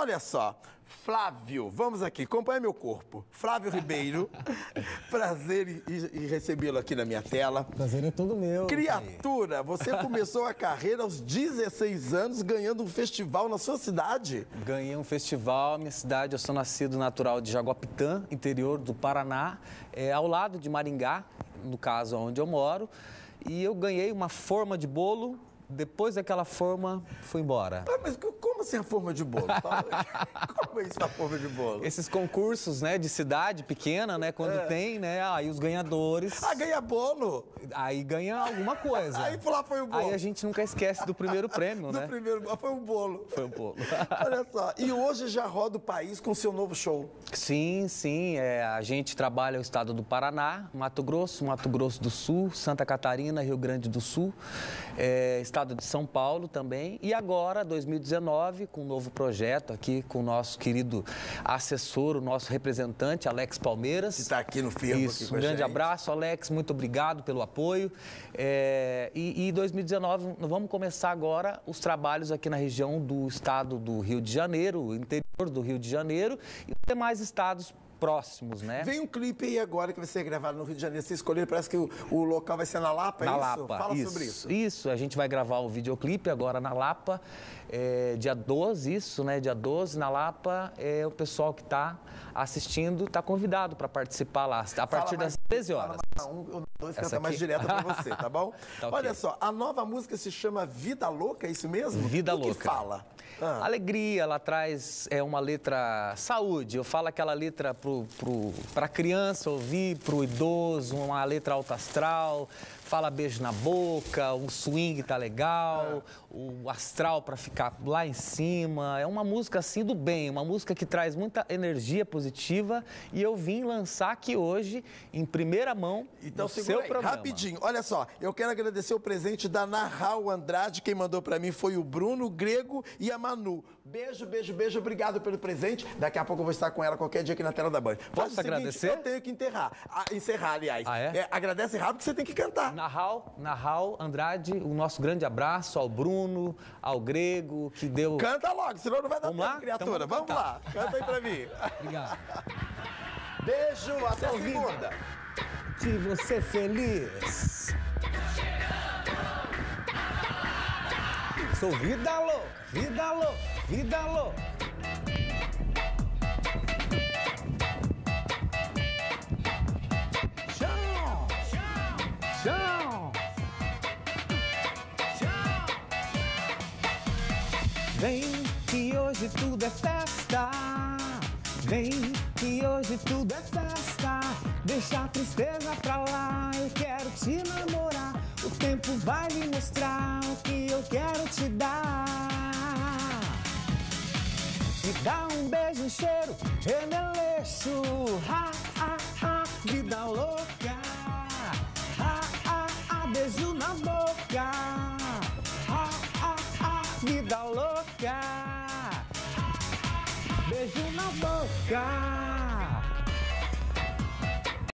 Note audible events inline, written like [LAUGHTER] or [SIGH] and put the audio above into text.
Olha só, Flávio, vamos aqui, acompanha meu corpo. Flávio Ribeiro, [LAUGHS] prazer em, recebê-lo aqui na minha tela. Prazer é todo meu. Criatura, você começou a carreira aos 16 anos ganhando um festival na sua cidade. Ganhei um festival, minha cidade, eu sou nascido natural de Jaguapitã, interior do Paraná, é, ao lado de Maringá, no caso onde eu moro. E eu ganhei uma forma de bolo depois daquela forma, fui embora. Ah, mas como assim a forma de bolo? [LAUGHS] como é isso a forma de bolo? Esses concursos, né, de cidade pequena, né, quando é. tem, né, aí os ganhadores... Ah, ganha bolo? Aí ganha alguma coisa. aí lá foi o bolo. Aí a gente nunca esquece do primeiro prêmio, do né? Do primeiro, foi o bolo. Foi o bolo. [LAUGHS] Olha só, e hoje já roda o país com seu novo show. Sim, sim, é, a gente trabalha o estado do Paraná, Mato Grosso, Mato Grosso do Sul, Santa Catarina, Rio Grande do Sul, é, estado de São Paulo também. E agora, 2019, com um novo projeto aqui com o nosso querido assessor, o nosso representante, Alex Palmeiras. Que está aqui no firma. Isso, um grande gente. abraço, Alex. Muito obrigado pelo apoio. É, e, e 2019, vamos começar agora os trabalhos aqui na região do estado do Rio de Janeiro, interior do Rio de Janeiro e demais estados próximos, né? Vem um clipe aí agora que vai ser gravado no Rio de Janeiro. Você escolheu, parece que o, o local vai ser na Lapa, na é isso? Lapa, Fala isso, sobre isso. Isso, a gente vai gravar o videoclipe agora na Lapa, é, dia 12, isso, né? Dia 12, na Lapa, é, o pessoal que está assistindo está convidado para participar lá, a partir das 13 horas. Um ou dois canta mais direto para você, [LAUGHS] tá bom? tá okay. Olha só, a nova música se chama Vida Louca, é isso mesmo? Vida o Louca. que fala? Ah. Alegria, ela traz é, uma letra saúde. Eu falo aquela letra para a criança ouvir, para o idoso, uma letra alto astral fala beijo na boca, o swing tá legal, o astral para ficar lá em cima. É uma música assim do bem, uma música que traz muita energia positiva e eu vim lançar aqui hoje em primeira mão então, no seu aí, programa. Rapidinho, olha só, eu quero agradecer o presente da Narral Andrade, quem mandou para mim foi o Bruno, o Grego e a Manu. Beijo, beijo, beijo, obrigado pelo presente. Daqui a pouco eu vou estar com ela qualquer dia aqui na tela da Band. Posso seguinte, agradecer? Eu tenho que enterrar, encerrar, aliás. Ah, é? é? Agradece rápido que você tem que cantar. Nahal, Nahal Andrade, o nosso grande abraço ao Bruno, ao Grego, que deu. Canta logo, senão não vai dar vamos tempo, lá? criatura. Então vamos, vamos lá, canta aí pra mim. Obrigado. Beijo, até a segunda. De você feliz. Sou vida louca, vida louca, vida louca. Vem que hoje tudo é festa. Vem que hoje tudo é festa. Deixa a tristeza pra lá, eu quero te namorar. O tempo vai me mostrar o que eu quero te dar. Me dá um beijo, um cheiro, remeleixo. Ha, ha, ha, vida louca. Beijo na boca.